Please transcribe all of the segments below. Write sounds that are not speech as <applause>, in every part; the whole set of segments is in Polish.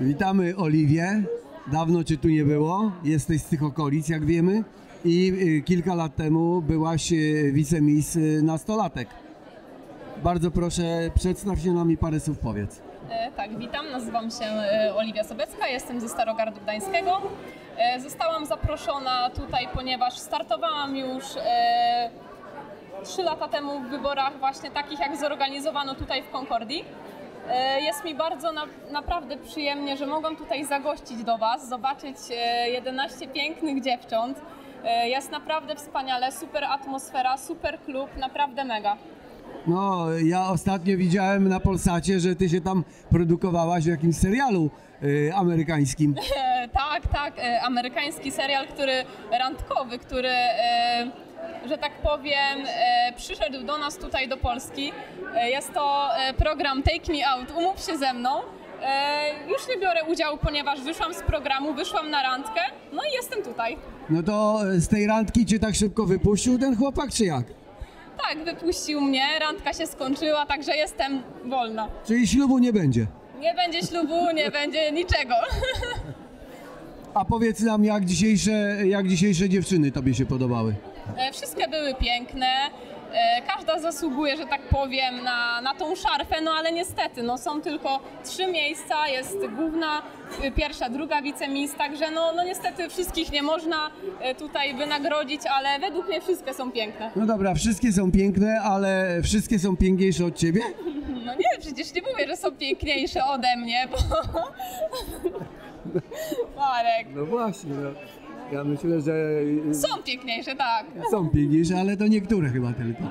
Witamy Oliwię. Dawno cię tu nie było. Jesteś z tych okolic, jak wiemy. I y, kilka lat temu byłaś y, wicemis y, nastolatek. Bardzo proszę, przedstaw się nam i parę słów powiedz. E, Tak, witam. Nazywam się e, Oliwia Sobecka, jestem ze Starogardu Gdańskiego. E, Zostałam zaproszona tutaj, ponieważ startowałam już e, trzy lata temu w wyborach właśnie takich, jak zorganizowano tutaj w Concordii. Jest mi bardzo na, naprawdę przyjemnie, że mogłam tutaj zagościć do Was, zobaczyć e, 11 pięknych dziewcząt. Jest naprawdę wspaniale, super atmosfera, super klub, naprawdę mega. No, ja ostatnio widziałem na Polsacie, że ty się tam produkowałaś w jakimś serialu y, amerykańskim. <laughs> Tak, tak, e, amerykański serial, który randkowy, który, e, że tak powiem, przyszedł do nas tutaj do Polski. Jest to program Take Me Out, umów się ze mną. Już nie biorę udziału, ponieważ wyszłam z programu, wyszłam na randkę, no i jestem tutaj. No to y, z tej randki cię tak szybko wypuścił ten chłopak, czy jak? Tak, wypuścił mnie, randka się skończyła, także jestem wolna. Czyli ślubu nie będzie. Nie będzie ślubu, nie będzie niczego. A powiedz nam, jak dzisiejsze, jak dzisiejsze dziewczyny tobie się podobały? E, Wszystkie były piękne. E, Każda zasługuje, że tak powiem, na, na tą szarfę, no ale niestety, no są tylko trzy miejsca, jest główna, y, pierwsza, druga wicemis, także no, no niestety wszystkich nie można e, tutaj wynagrodzić, ale według mnie wszystkie są piękne. No dobra, wszystkie są piękne, ale wszystkie są piękniejsze od ciebie? <laughs> No nie, przecież nie mówię, że są piękniejsze ode mnie, bo... <laughs> Marek, No właśnie, no. Ja myślę, że są piękniejsze, tak. są piękniejsze, ale to niektóre chyba tylko.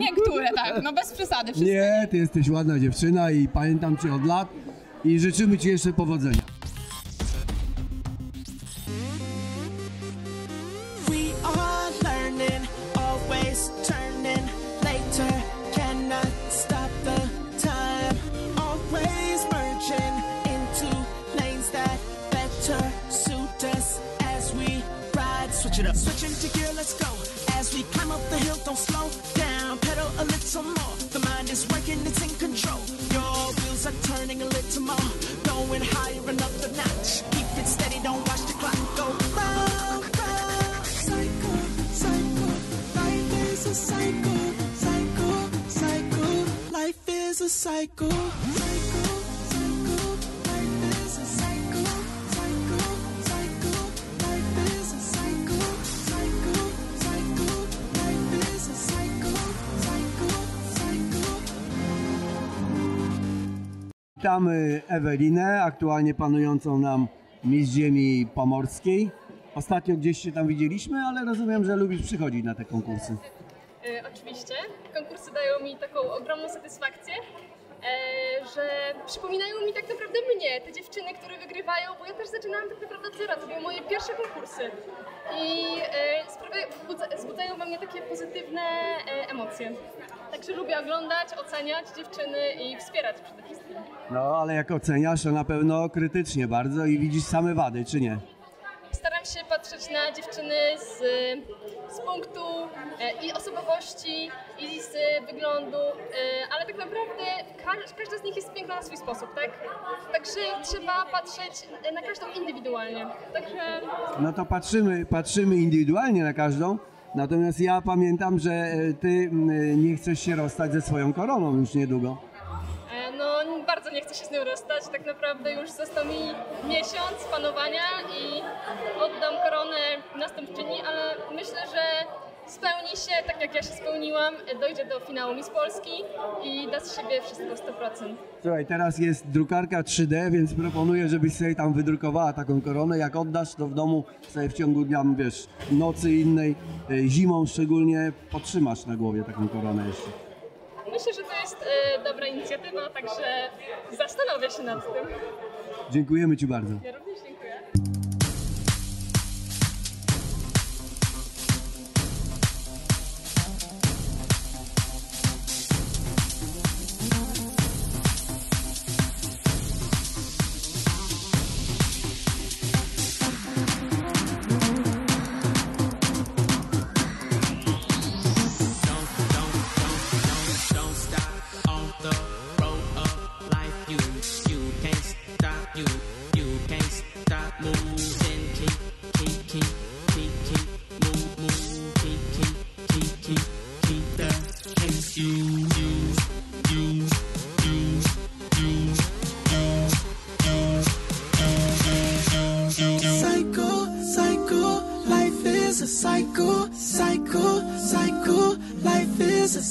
Niektóre, tak, no bez przesady, wszystkie. Nie, ty jesteś ładna dziewczyna i pamiętam cię od lat i życzymy ci jeszcze powodzenia. Switching to gear, let's go. As we climb up the hill, don't slow down. Pedal a little more. The mind is working, it's in control. Your wheels are turning a little more. Going higher another notch. Keep it steady, don't watch the clock go round, round. Cycle, cycle. Life is a cycle, cycle, cycle. Life is a cycle. Cycle, Witamy Ewelinę, aktualnie panującą nam Miss Ziemi Pomorskiej. Ostatnio gdzieś się tam widzieliśmy, ale rozumiem, że lubisz przychodzić na te konkursy. E, Oczywiście. Konkursy dają mi taką ogromną satysfakcję, że przypominają mi tak naprawdę mnie, te dziewczyny, które wygrywają, bo ja też zaczynałam tak naprawdę od zera, to były moje pierwsze konkursy. I e, wzbudzają we mnie takie pozytywne e, emocje. Także lubię oglądać, oceniać dziewczyny i wspierać przede wszystkim. No, ale jak oceniasz, to na pewno krytycznie bardzo i widzisz same wady, czy nie? Staram się patrzeć na dziewczyny z, z punktu e, i osobowości, i z wyglądu, e, ale tak naprawdę ka- każda z nich jest piękna na swój sposób, tak? Także trzeba patrzeć na każdą indywidualnie. Także No to patrzymy, patrzymy indywidualnie na każdą. Natomiast ja pamiętam, że e, ty m, nie chcesz się rozstać ze swoją koroną już niedługo. Bardzo nie chcę się z nią rozstać. Tak naprawdę już został mi miesiąc panowania i oddam koronę następczyni, ale myślę, że spełni się tak jak ja się spełniłam, dojdzie do finału Miss Polski i da z siebie wszystko 100%. Słuchaj, teraz jest drukarka 3D, więc proponuję, żebyś sobie tam wydrukowała taką koronę. Jak oddasz, to w domu sobie w ciągu dnia, wiesz, nocy innej, e, zimą szczególnie, podtrzymasz na głowie taką koronę jeszcze. Myślę, że to jest e, dobra inicjatywa, także zastanowię się nad tym. Dziękujemy Ci bardzo.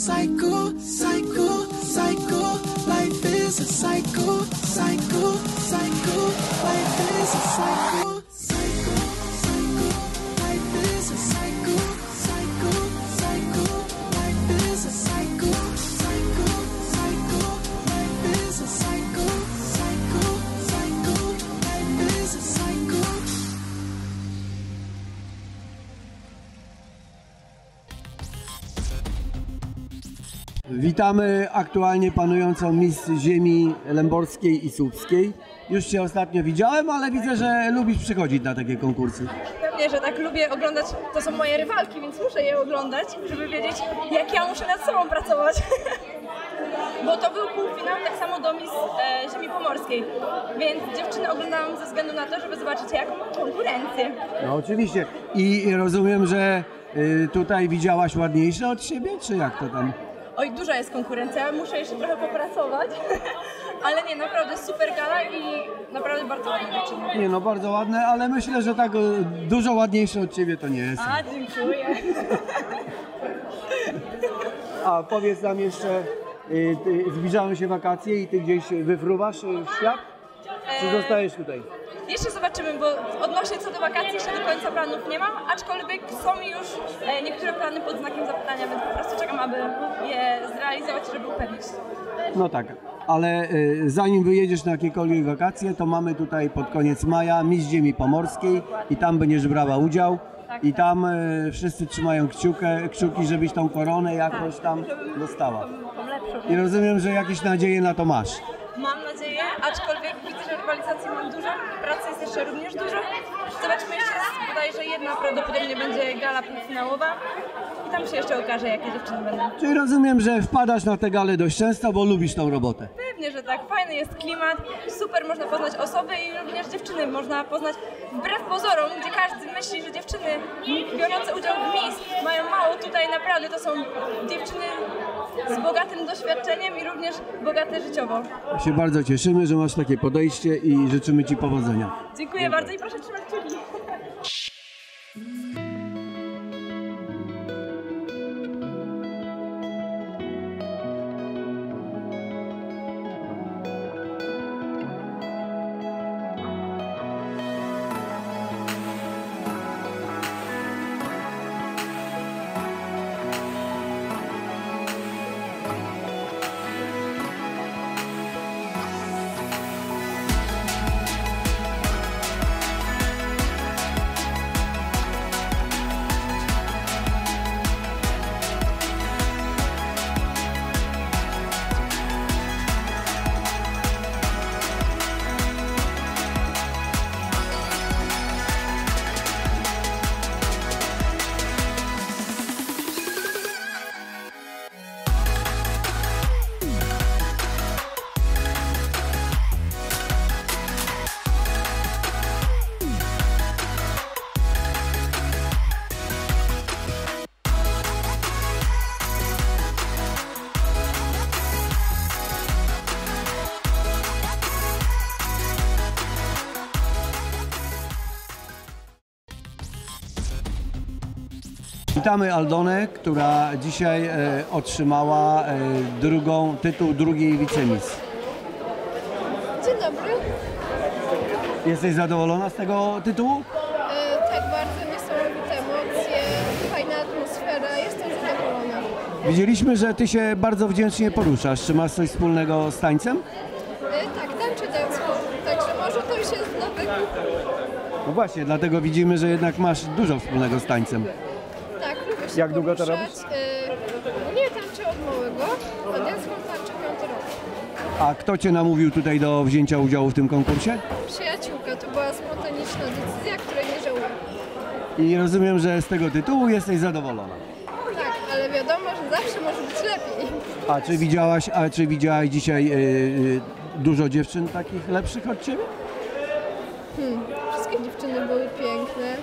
psych Witamy aktualnie panującą Miss Ziemi Lęborskiej i Słupskiej. Już Cię ostatnio widziałem, ale widzę, że lubisz przychodzić na takie konkursy. Pewnie, że tak lubię oglądać, to są moje rywalki, więc muszę je oglądać, żeby wiedzieć, jak ja muszę nad sobą pracować. <laughs> Bo to był półfinał tak samo do Miss e, Ziemi Pomorskiej, więc dziewczyny oglądałam ze względu na to, żeby zobaczyć jaką mam konkurencję. No oczywiście. I rozumiem, że y, tutaj widziałaś ładniejsze od siebie, czy jak to tam? Oj, duża jest konkurencja, muszę jeszcze trochę popracować, <laughs> ale nie, naprawdę super gala i naprawdę bardzo dziewczyny. Nie no, bardzo ładne, ale myślę, że tak y, dużo ładniejsze od ciebie to nie jest. A, dziękuję. <laughs> A powiedz nam jeszcze, ty, zbliżają się wakacje i ty gdzieś wyfruwasz y, w świat? Czy zostajesz tutaj? Jeszcze zobaczymy, bo odnośnie co do wakacji jeszcze do końca planów nie mam, aczkolwiek są już e, niektóre plany pod znakiem zapytania, więc po prostu czekam, aby je zrealizować, żeby upewnić. No tak, ale y, zanim wyjedziesz na jakiekolwiek wakacje, to mamy tutaj pod koniec maja Miss Ziemi Pomorskiej i tam będziesz brała udział. I tam y, wszyscy trzymają kciukę, kciuki, żebyś tą koronę jakoś tam dostała. Tą lepszą. I rozumiem, że jakieś nadzieje na to masz. Mam nadzieję, aczkolwiek widzę, że rywalizacji mam dużo, pracy jest jeszcze również dużo. Zobaczymy jeszcze, jest bodajże jedna prawdopodobnie będzie gala półfinałowa tam się jeszcze okaże, jakie dziewczyny będą. Czyli rozumiem, że wpadasz na te gale dość często, bo lubisz tą robotę. Pewnie, że tak. Fajny jest klimat, super można poznać osoby i również dziewczyny można poznać wbrew pozorom, gdzie każdy myśli, że dziewczyny biorące udział w MIS mają mało. Tutaj naprawdę to są dziewczyny z bogatym doświadczeniem i również bogate życiowo. Się bardzo cieszymy, że masz takie podejście i życzymy Ci powodzenia. Dziękuję bardzo i proszę trzymać kciuki. Witamy Aldonę, która dzisiaj e, otrzymała e, drugą, tytuł drugiej wicemis. Dzień dobry. Jesteś zadowolona z tego tytułu? E, tak, bardzo niesamowite emocje, fajna atmosfera, jestem zadowolona. Widzieliśmy, że ty się bardzo wdzięcznie poruszasz. Czy masz coś wspólnego z tańcem? E, tak, tańczę dancehall, także może to już jest. No właśnie, dlatego widzimy, że jednak masz dużo wspólnego z tańcem. Jak długo to robisz? E, nie tańczę od małego, a dancehall tańczę piąty rok. A kto cię namówił tutaj do wzięcia udziału w tym konkursie? Przyjaciółka, to była spontaniczna decyzja, której nie żałuję. I rozumiem, że z tego tytułu jesteś zadowolona. Tak, ale wiadomo, że zawsze może być lepiej. A czy widziałaś, a czy widziałaś dzisiaj y, y, dużo dziewczyn takich lepszych od ciebie? Wszystkie dziewczyny były piękne.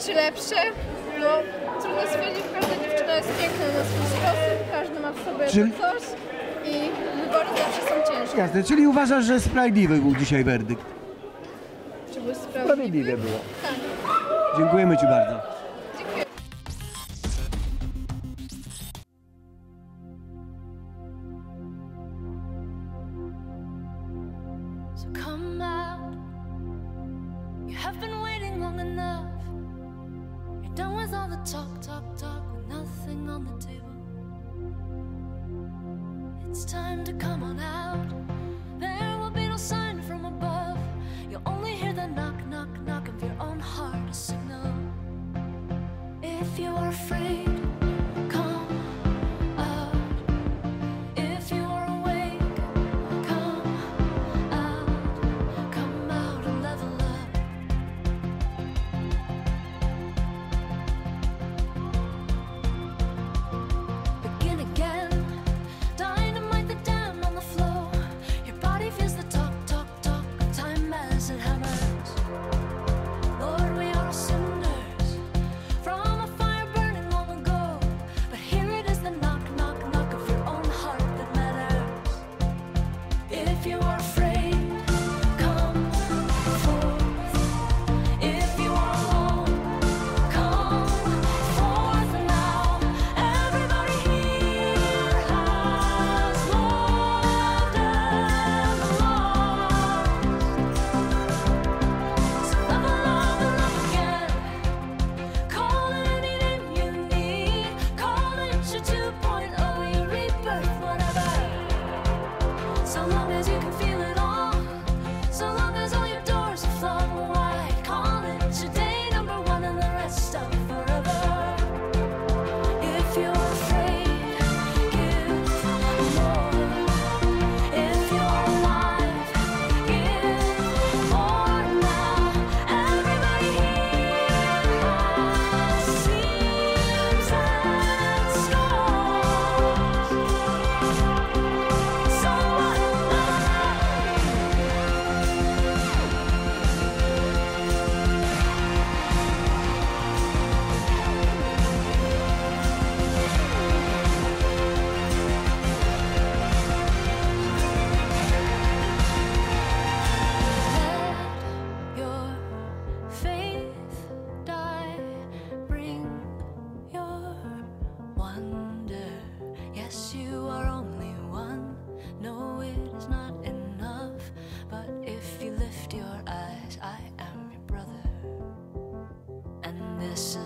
Czy lepsze? No, trudno stwierdzić, każda dziewczyna jest piękna na swój sposób, każdy ma w sobie Czyli- to coś i wybory zawsze są ciężkie. Jasne, czyli uważasz, że sprawiedliwy był dzisiaj werdykt? Czy był sprawiedliwy? Sprawiedliwie było. Tak. Dziękujemy Ci bardzo. Time to come on out. There will be no sign from above. You'll only hear the knock, knock, knock of your own heart, a signal. If you are afraid,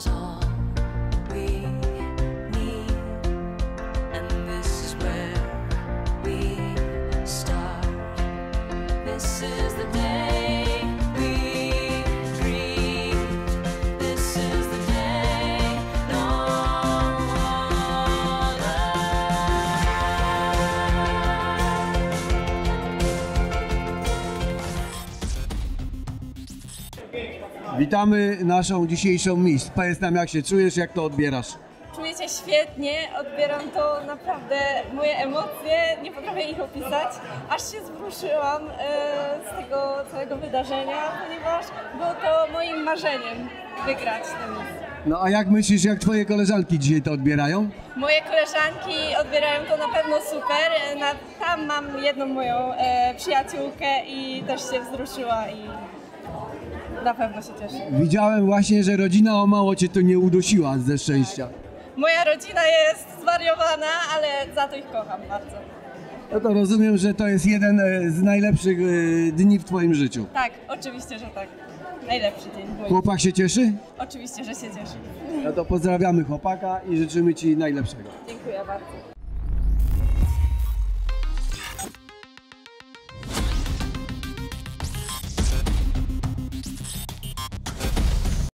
all. Witamy naszą dzisiejszą mistrz. Powiedz nam, jak się czujesz, jak to odbierasz. Czuję się świetnie, odbieram to naprawdę, moje emocje, nie potrafię ich opisać. Aż się wzruszyłam e, z tego całego wydarzenia, ponieważ było to moim marzeniem wygrać ten mis. No a jak myślisz, jak Twoje koleżanki dzisiaj to odbierają? Moje koleżanki odbierają to na pewno super. Na, tam mam jedną moją e, przyjaciółkę i też się wzruszyła i na pewno się cieszy. Widziałem właśnie, że rodzina o mało cię tu nie udusiła ze szczęścia. Moja rodzina jest zwariowana, ale za to ich kocham bardzo. No to rozumiem, że to jest jeden e, z najlepszych e, dni w twoim życiu. Tak, oczywiście, że tak. Najlepszy dzień mój. Chłopak się cieszy? Oczywiście, że się cieszy. No to pozdrawiamy chłopaka i życzymy ci najlepszego. Dziękuję bardzo.